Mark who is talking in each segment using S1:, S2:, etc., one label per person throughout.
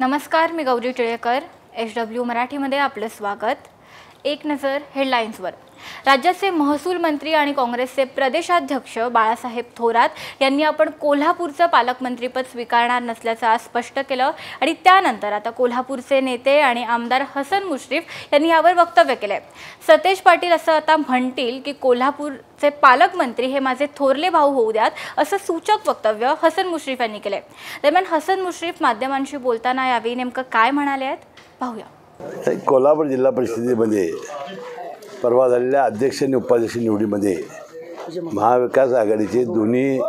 S1: नमस्कार मी Gauri Tilekar. H W मराठीमध्ये आपलं स्वागत. एक नजर हेडलाईन्सवर राज्याचे महसूल मंत्री आणि काँग्रेसचे प्रदेशाध्यक्ष बाळासाहेब थोरात यांनी आपण कोल्हापूरचं पालकमंत्रीपद स्वीकारणार नसल्याचं आज स्पष्ट केलं. आणि त्यानंतर आता कोल्हापूरचे नेते आणि आमदार हसन मुश्रीफ यांनी यावर वक्तव्य केलंय. सतेज पाटील असं आता म्हणतील की कोल्हापूरचे पालकमंत्री हे माझे थोरले भाऊ होऊ द्यात असं सूचक वक्तव्य हसन मुश्रीफ यांनी केलंय. दरम्यान हसन मुश्रीफ माध्यमांशी बोलताना यावेळी नेमकं काय म्हणाले आहेत? पाहूया.
S2: कोल्हापूर जिल्हा परिषदेमध्ये परवा झालेल्या अध्यक्ष आणि उपाध्यक्ष निवडीमध्ये महाविकास आघाडीचे दोन्ही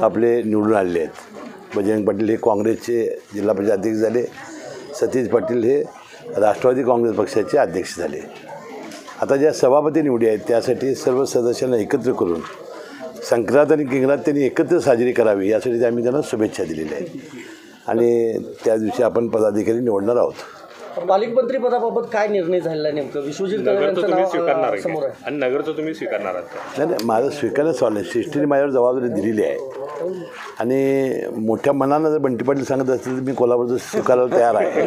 S2: आपले निवडून आलेले आहेत. बजरंग पाटील हे काँग्रेसचे जिल्हा परिषद अध्यक्ष झाले. सतीश पाटील हे राष्ट्रवादी काँग्रेस पक्षाचे अध्यक्ष झाले. आता ज्या सभापती निवडी आहेत त्यासाठी सर्व सदस्यांना एकत्र करून संक्रांत आणि किंक्रांत त्यांनी एकत्र साजरी करावी यासाठी आम्ही त्यांना शुभेच्छा दिलेल्या आहेत. आणि त्या दिवशी आपण पदाधिकारी निवडणार आहोत.
S3: पालकमंत्री पदाबाबत काय निर्णय झालेला नेमकं? विश्वजित कदम
S4: नगरचं
S3: यांचं
S4: तुम्ही
S3: नाव
S4: स्वीकारणार
S3: अ,
S4: आहे
S3: समोर? आहे.
S4: आणि नगरचं तुम्ही स्वीकारणार आहात का?
S2: नाही नाही माझं स्वीकारच चालू आहे सृष्टीने माझ्यावर जबाबदारी दिलेली आहे. आणि मोठ्या मनानं जर बंटी पाटील सांगत असतील तर मी कोल्हापूरचं स्वीकारायला तयार आहे.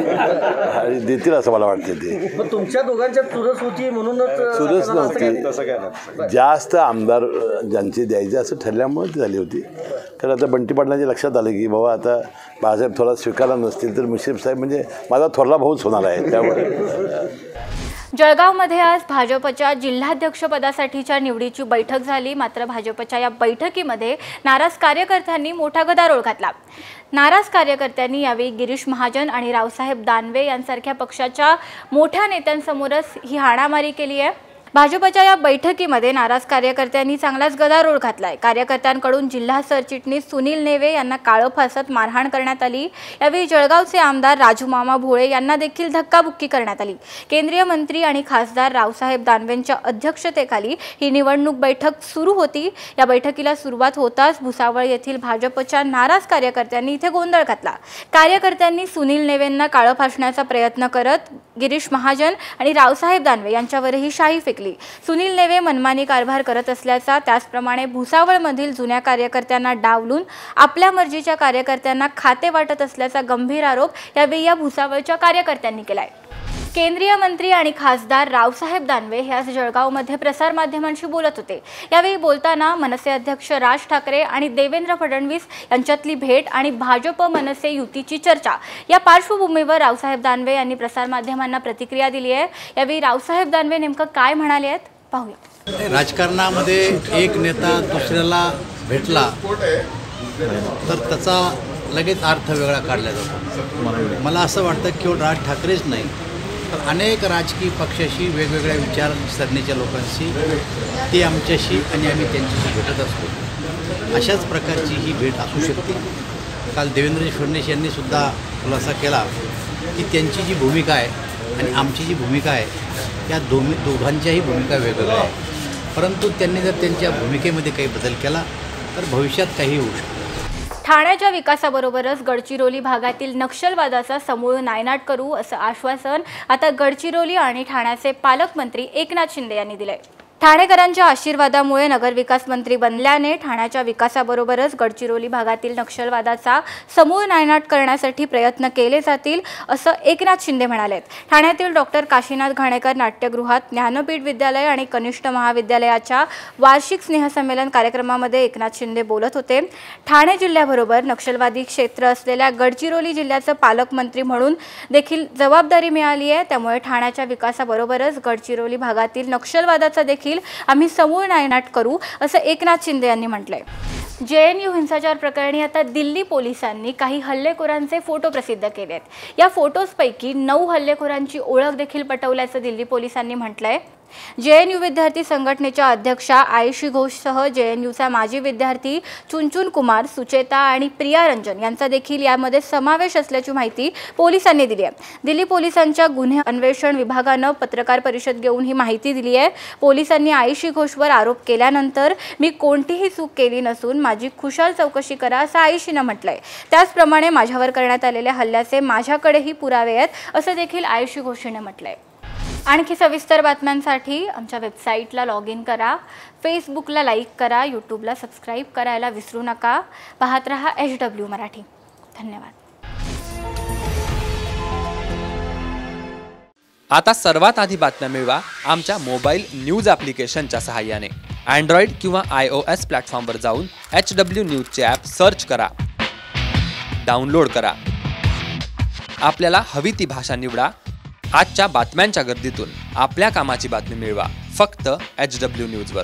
S2: आणि देतील असं मला वाटतं ते.
S3: मग तुमच्या दोघांच्या चुरस होती म्हणूनच काय-
S2: नव्हती जास्त आमदार ज्यांचे द्यायचे असं ठरल्यामुळे ती झाली होती. तर आता बंटी पाटलांच्या लक्षात आलं की बाबा आता बाळासाहेब थोडा स्वीकारला नसतील तर मुश्रीफ साहेब म्हणजे माझा थोरला भाऊच होणार आहे त्यामुळे.
S1: जळगावमध्ये आज भाजपच्या जिल्हाध्यक्षपदासाठीच्या निवडीची बैठक झाली. मात्र भाजपच्या या बैठकीमध्ये नाराज कार्यकर्त्यांनी मोठा गदारोळ घातला. नाराज कार्यकर्त्यांनी यावेळी गिरीश महाजन आणि रावसाहेब दानवे यांसारख्या पक्षाच्या मोठ्या नेत्यांसमोरच ही हाणामारी केली आहे. भाजपच्या या बैठकीमध्ये नाराज कार्यकर्त्यांनी चांगलाच गदारोळ घातलाय. कार्यकर्त्यांकडून जिल्हा सरचिटणीस सुनील नेवे यांना काळं फासत मारहाण करण्यात आली. यावेळी जळगावचे आमदार राजू मामा भोळे यांना देखील धक्काबुक्की करण्यात आली. केंद्रीय मंत्री आणि खासदार रावसाहेब दानवेंच्या अध्यक्षतेखाली ही निवडणूक बैठक सुरू होती. या बैठकीला सुरुवात होताच भुसावळ येथील भाजपच्या नाराज कार्यकर्त्यांनी इथे गोंधळ घातला. कार्यकर्त्यांनी सुनील नेवेंना काळं फासण्याचा प्रयत्न करत गिरीश महाजन आणि रावसाहेब दानवे यांच्यावरही शाही फेकली सुनील नेवे मनमानी कारभार करत असल्याचा त्याचप्रमाणे भुसावळमधील जुन्या कार्यकर्त्यांना डावलून आपल्या मर्जीच्या कार्यकर्त्यांना खाते वाटत असल्याचा गंभीर आरोप यावेळी या भुसावळच्या कार्यकर्त्यांनी केला आहे केंद्रीय मंत्री आणि खासदार रावसाहेब दानवे हे आज जळगावमध्ये प्रसारमाध्यमांशी बोलत होते. यावेळी बोलताना मनसे अध्यक्ष राज ठाकरे आणि देवेंद्र फडणवीस यांच्यातली भेट आणि भाजप मनसे युतीची चर्चा या पार्श्वभूमीवर रावसाहेब दानवे यांनी प्रसारमाध्यमांना प्रतिक्रिया दिली आहे. यावेळी रावसाहेब दानवे नेमकं काय म्हणाले आहेत? पाहूया.
S5: राजकारणामध्ये एक नेता दुसऱ्याला भेटला तर त्याचा लगेच अर्थ वेगळा काढला जातो. मला असं वाटतं केवळ राज ठाकरेच नाही. अनेक राजकीय पक्षाशी वेगवेगळ्या विचारसरणीच्या लोकांशी ते आमच्याशी आणि आम्ही त्यांच्याशी भेटत असतो. अशाच प्रकारची ही भेट असू शकते. काल देवेंद्रजी फडणवीस यांनी सुद्धा खुलासा केला की त्यांची जी भूमिका आहे आणि आमची जी भूमिका आहे या दोन्ही दोघांच्याही भूमिका वेगवेगळ्या आहेत. परंतु त्यांनी जर त्यांच्या भूमिकेमध्ये काही बदल केला तर भविष्यात काही होऊ शकतं.
S1: ठाण्याच्या विकासाबरोबरच गडचिरोली भागातील नक्षलवादाचा समूळ नायनाट करू असं आश्वासन आता गडचिरोली आणि ठाण्याचे पालकमंत्री एकनाथ शिंदे यांनी दिलंय. ठाणेकरांच्या आशीर्वादामुळे नगरविकास मंत्री बनल्याने ठाण्याच्या विकासाबरोबरच गडचिरोली भागातील नक्षलवादाचा समूळ नायनाट करण्यासाठी प्रयत्न केले जातील असं एकनाथ शिंदे म्हणाले ठाण्यातील डॉक्टर काशीनाथ घाणेकर नाट्यगृहात ज्ञानपीठ विद्यालय आणि कनिष्ठ महाविद्यालयाच्या वार्षिक स्नेहसंमेलन कार्यक्रमामध्ये एकनाथ शिंदे बोलत होते. ठाणे जिल्ह्याबरोबर नक्षलवादी क्षेत्र असलेल्या गडचिरोली जिल्ह्याचं पालकमंत्री म्हणून देखील जबाबदारी मिळाली आहे त्यामुळे ठाण्याच्या विकासाबरोबरच गडचिरोली भागातील नक्षलवादाचा देखील आम्ही समूळ नायनाट करू असं एकनाथ शिंदे यांनी म्हटलंय. जे एन यू हिंसाचार प्रकरणी आता दिल्ली पोलिसांनी काही हल्लेखोरांचे फोटो प्रसिद्ध केले आहेत या फोटोजपैकी नऊ हल्लेखोरांची ओळख देखील पटवल्याचं दिल्ली पोलिसांनी म्हटलं आहे एन यू विद्यार्थी संघटनेच्या अध्यक्षा आयुषी घोषसह जे एन यूचा माजी विद्यार्थी चुनचुन कुमार सुचेता आणि प्रिया रंजन यांचा देखील यामध्ये समावेश असल्याची माहिती पोलिसांनी दिली आहे. दिल्ली पोलिसांच्या गुन्हे अन्वेषण विभागानं पत्रकार परिषद घेऊन ही माहिती दिली आहे. पोलिसांनी आयुषी घोषवर आरोप केल्यानंतर मी कोणतीही चूक केली नसून माझी खुशाल चौकशी करा असं आयुषीनं म्हटलंय. त्याचप्रमाणे माझ्यावर करण्यात आलेल्या हल्ल्याचे माझ्याकडेही पुरावे आहेत असं देखील आयुषी घोषीने म्हटलंय. आणखी सविस्तर बातम्यांसाठी आमच्या वेबसाईटला लॉग इन करा. फेसबुकला लाईक करा. यूट्यूबला सबस्क्राईब करायला विसरू नका. पाहत रहा एच डब्ल्यू मराठी. धन्यवाद.
S4: आता सर्वात आधी बातम्या मिळवा आमच्या मोबाईल न्यूज ॲप्लिकेशनच्या सहाय्याने. अँड्रॉइड किंवा आय ओ एस प्लॅटफॉर्मवर जाऊन एच डब्ल्यू न्यूजचे ॲप सर्च करा. डाउनलोड करा. आपल्याला हवी ती भाषा निवडा. आजच्या बातम्यांच्या गर्दीतून आपल्या कामाची बातमी मिळवा. फक्त एच डब्ल्यू न्यूजवर